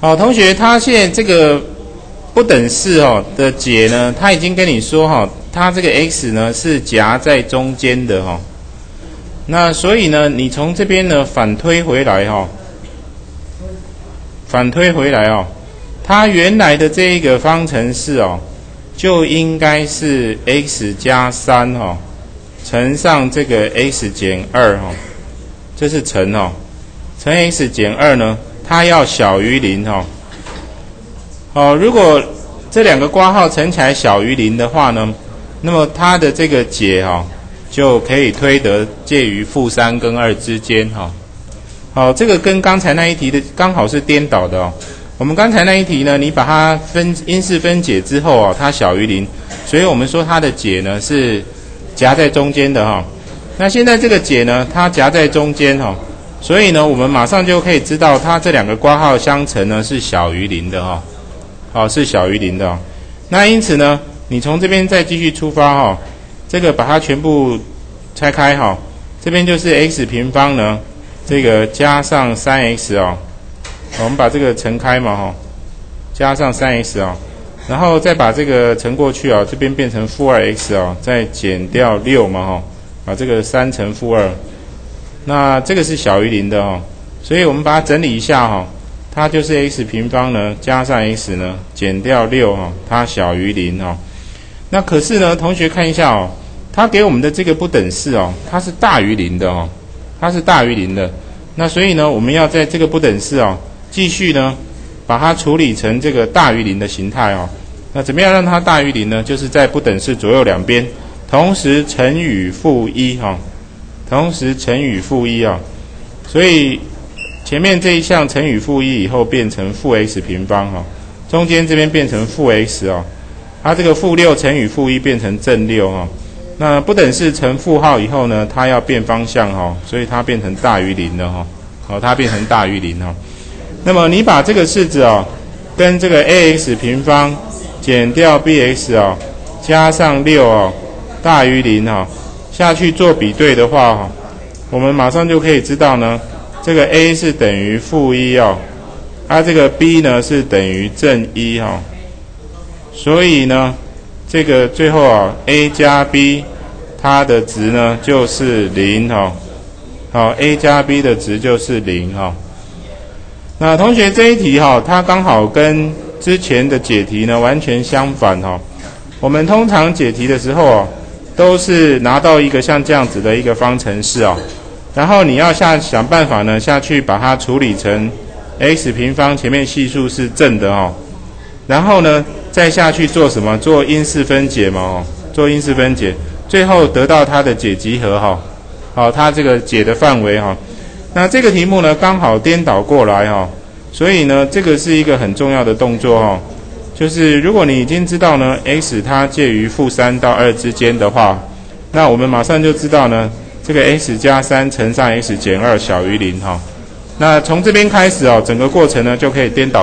好，同学，他现在这个不等式哦的解呢，他已经跟你说哈，它这个 x 呢是夹在中间的哈。那所以呢，你从这边呢反推回来哈，反推回来哦，它原来的这一个方程式哦，就应该是 x 加三哈，乘上这个 x 减二哈，这是乘哦，乘 x 减二呢。它要小于零哈，好，如果这两个括号乘起来小于零的话呢，那么它的这个解哈就可以推得介于负三跟二之间哈。好，这个跟刚才那一题的刚好是颠倒的哦。我们刚才那一题呢，你把它分因式分解之后啊，它小于零，所以我们说它的解呢是夹在中间的哈。那现在这个解呢，它夹在中间哈。所以呢，我们马上就可以知道，它这两个括号相乘呢是小于零的哈，好是小于零的。那因此呢，你从这边再继续出发哈，这个把它全部拆开哈，这边就是 x 平方呢，这个加上三 x 哦，我们把这个乘开嘛哈，加上三 x 哦，然后再把这个乘过去啊，这边变成负二 x 哦，再减掉六嘛哈，把这个三乘负二。那这个是小于零的哦，所以我们把它整理一下哈，它就是 x 平方呢加上 x 呢减掉六哈，它小于零哈。那可是呢，同学看一下哦，它给我们的这个不等式哦，它是大于零的哦，它是大于零的。那所以呢，我们要在这个不等式哦，继续呢把它处理成这个大于零的形态哦。那怎么样让它大于零呢？就是在不等式左右两边同时乘以负一哈。同时乘以负一啊，所以前面这一项乘以负一以后变成负 x 平方哈，中间这边变成负 x 哦，它这个负六乘以负一变成正六哈，那不等式乘负号以后呢，它要变方向哈，所以它变成大于零的哈，好，它变成大于零哈，那么你把这个式子哦，跟这个 ax 平方减掉 bx 哦，加上六哦，大于零哈。下去做比对的话，哈，我们马上就可以知道呢，这个 a 是等于负一哦，它这个 b 呢是等于正一哈，所以呢，这个最后啊，a 加 b 它的值呢就是零哈，好，a 加 b 的值就是零哈。那同学这一题哈，它刚好跟之前的解题呢完全相反哈。我们通常解题的时候啊。都是拿到一个像这样子的一个方程式哦，然后你要下想办法呢下去把它处理成 x 平方前面系数是正的哦，然后呢再下去做什么？做因式分解嘛哦，做因式分解，最后得到它的解集合哈，好它这个解的范围哈，那这个题目呢刚好颠倒过来哈，所以呢这个是一个很重要的动作哈。就是如果你已经知道呢，x 它介于负三到二之间的话，那我们马上就知道呢，这个 x 加三乘上 x 减二小于零哈。那从这边开始哦，整个过程呢就可以颠倒。